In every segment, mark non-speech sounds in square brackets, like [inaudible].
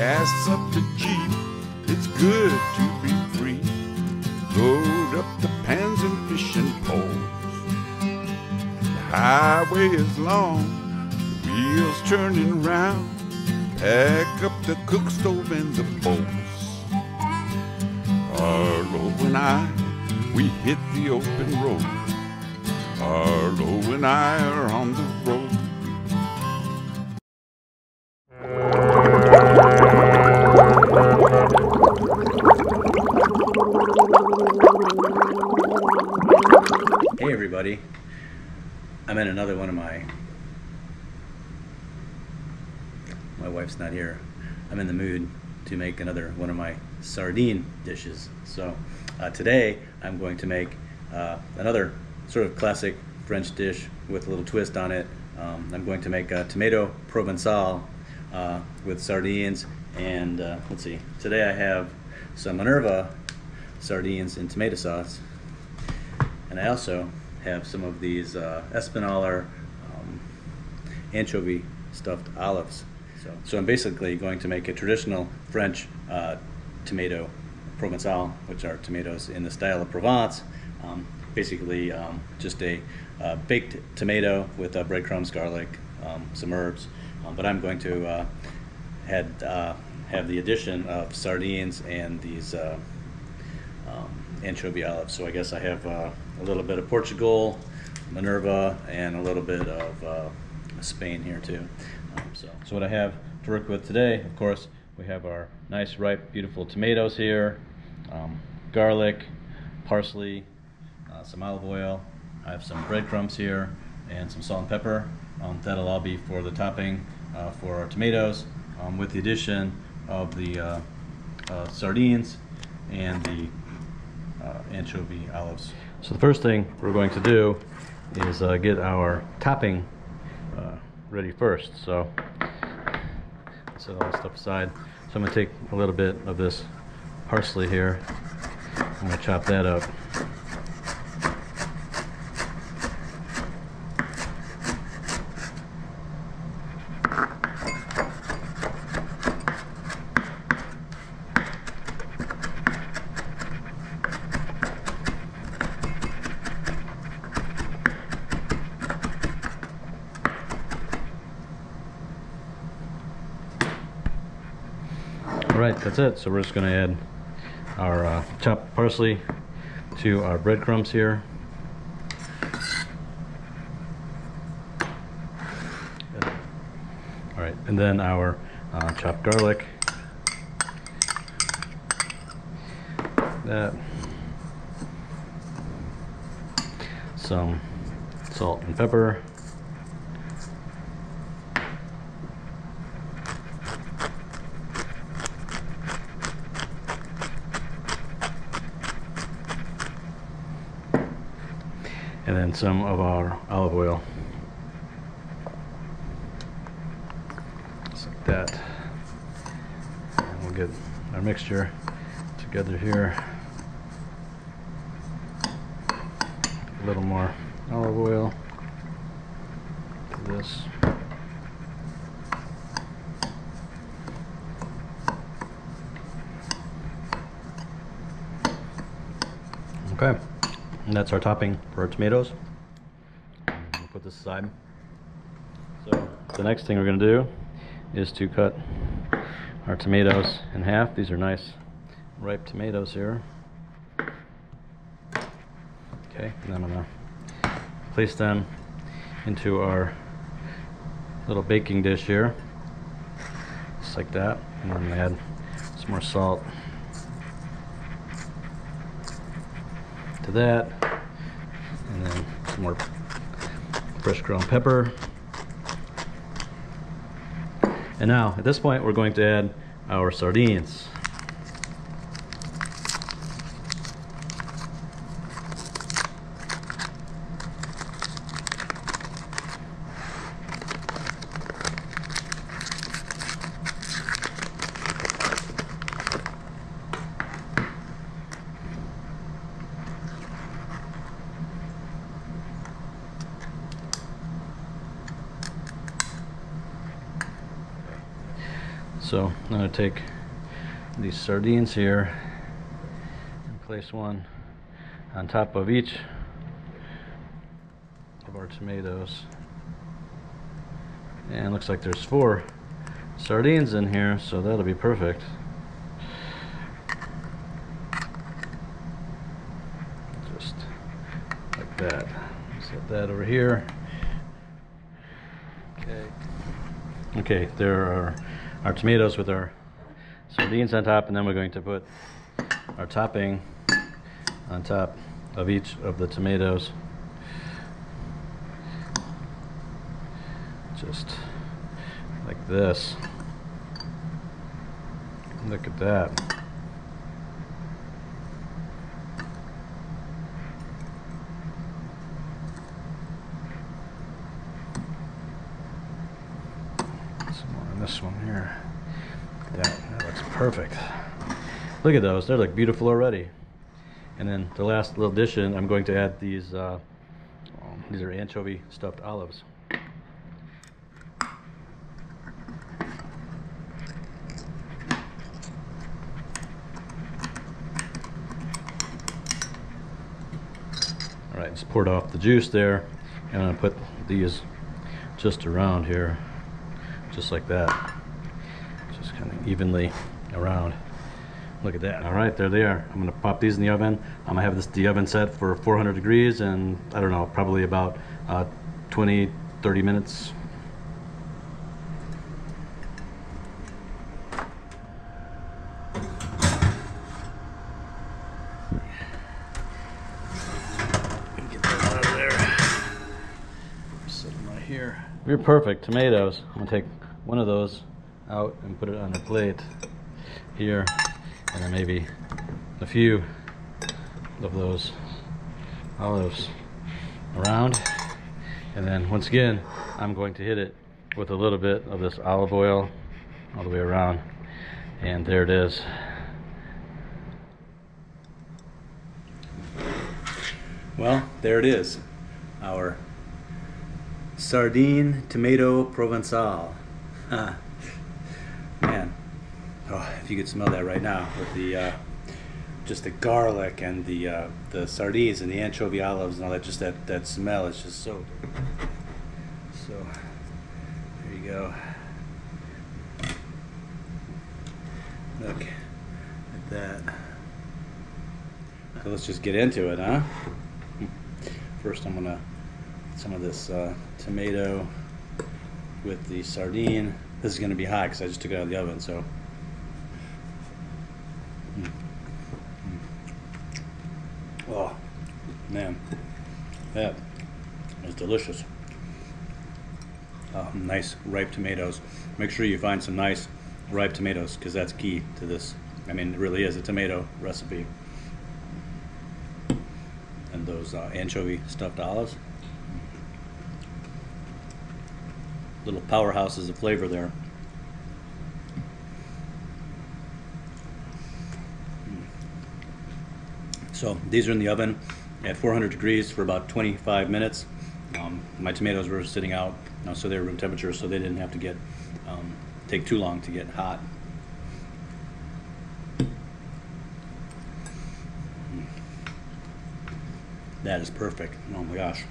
Gas up the Jeep, it's good to be free. Load up the pans and fishing poles. The highway is long, the wheels turning round. Pack up the cook stove and the bowls. Arlo and I, we hit the open road. Arlo and I are on the road. I'm in another one of my. My wife's not here. I'm in the mood to make another one of my sardine dishes. So uh, today I'm going to make uh, another sort of classic French dish with a little twist on it. Um, I'm going to make a tomato provençal uh, with sardines and uh, let's see. Today I have some Minerva sardines in tomato sauce. And I also have some of these uh, Espinaler um, anchovy stuffed olives. So, so I'm basically going to make a traditional French uh, tomato provençal, which are tomatoes in the style of Provence. Um, basically, um, just a uh, baked tomato with uh, breadcrumbs, garlic, um, some herbs. Um, but I'm going to uh, had, uh, have the addition of sardines and these uh, um, anchovy olives. So I guess I have uh, a little bit of Portugal, Minerva, and a little bit of uh, Spain here too. Um, so, so what I have to work with today, of course, we have our nice, ripe, beautiful tomatoes here, um, garlic, parsley, uh, some olive oil. I have some breadcrumbs here and some salt and pepper. Um, that'll all be for the topping uh, for our tomatoes, um, with the addition of the uh, uh, sardines and the uh, anchovy olives. So the first thing we're going to do is uh, get our topping uh, ready first. So set all this stuff aside. So I'm going to take a little bit of this parsley here. I'm going to chop that up. All right, that's it. So we're just going to add our uh, chopped parsley to our breadcrumbs here. All right, and then our uh, chopped garlic. That. Some salt and pepper. Some of our olive oil. Just like that. And we'll get our mixture together here. A little more olive oil to this. Okay, and that's our topping for our tomatoes. Put this aside. So the next thing we're going to do is to cut our tomatoes in half. These are nice ripe tomatoes here. Okay, and then I'm going to place them into our little baking dish here. Just like that. And then add some more salt to that. And then some more fresh ground pepper. And now, at this point, we're going to add our sardines. So I'm going to take these sardines here and place one on top of each of our tomatoes. And looks like there's four sardines in here, so that'll be perfect. Just like that. Set that over here. Okay. Okay, there are our tomatoes with our sardines on top, and then we're going to put our topping on top of each of the tomatoes. Just like this. Look at that. Some more on this one here. That, that looks perfect. Look at those, they look beautiful already. And then the last little addition, I'm going to add these, uh, these are anchovy stuffed olives. All right, just poured off the juice there. And I'm gonna put these just around here, just like that. Just kind of evenly around. Look at that. All right, there they are. I'm gonna pop these in the oven. I'm gonna have this the oven set for 400 degrees and I don't know, probably about uh, 20, 30 minutes. Get that out of there. Set them We're perfect. Tomatoes. I'm gonna take one of those out and put it on a plate here, and then maybe a few of those olives around. And then once again, I'm going to hit it with a little bit of this olive oil all the way around. And there it is. Well, there it is. Our sardine tomato provençal. Ah, man, oh, if you could smell that right now with the uh, just the garlic and the uh, the sardines and the anchovy olives and all that, just that that smell is just so. So there you go. Look at that. So let's just get into it, huh? First, I'm gonna some of this uh, tomato with the sardine. This is gonna be hot because I just took it out of the oven, so. Mm. Mm. Oh, man, that is delicious. Uh, nice ripe tomatoes. Make sure you find some nice ripe tomatoes because that's key to this. I mean, it really is a tomato recipe. And those uh, anchovy stuffed olives. Little powerhouses of flavor there. So these are in the oven at 400 degrees for about 25 minutes. Um, my tomatoes were sitting out, so they were room temperature, so they didn't have to get um, take too long to get hot. That is perfect. Oh my gosh.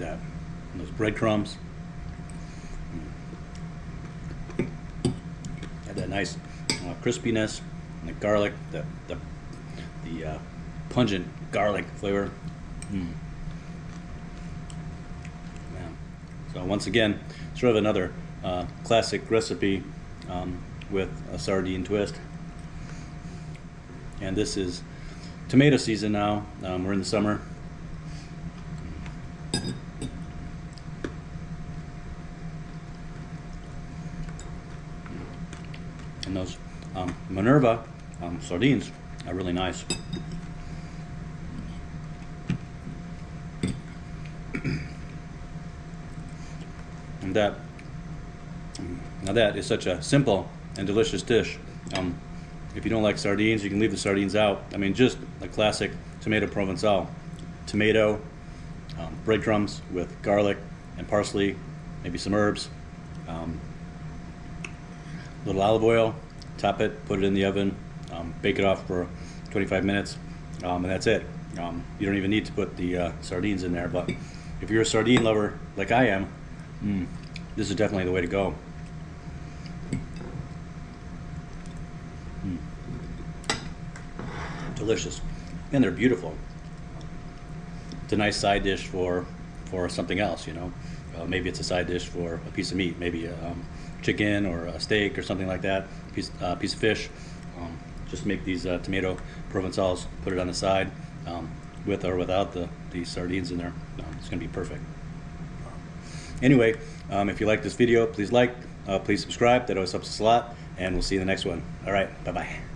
That. And those breadcrumbs. That nice uh, crispiness and the garlic, the the, the uh, pungent garlic flavor. Mm. So once again, sort of another uh, classic recipe um, with a sardine twist. And this is tomato season now. Um, we're in the summer. And those um, Minerva um, sardines are really nice. [clears throat] and that now that is such a simple and delicious dish. Um, if you don't like sardines, you can leave the sardines out. I mean, just a classic tomato provençal. Tomato, um, breadcrumbs with garlic and parsley, maybe some herbs, um, a little olive oil, top it, put it in the oven, um, bake it off for 25 minutes, um, and that's it. Um, you don't even need to put the uh, sardines in there, but if you're a sardine lover like I am, mm, this is definitely the way to go. Mm. Delicious, and they're beautiful. It's a nice side dish for for something else, you know. Uh, maybe it's a side dish for a piece of meat, maybe um, chicken or a steak or something like that, piece, uh, piece of fish. Um, just make these uh, tomato provençals, put it on the side, um, with or without the, the sardines in there. Um, it's going to be perfect. Anyway, um, if you like this video, please like, uh, please subscribe. That always helps us a lot. And we'll see you in the next one. All right, bye-bye.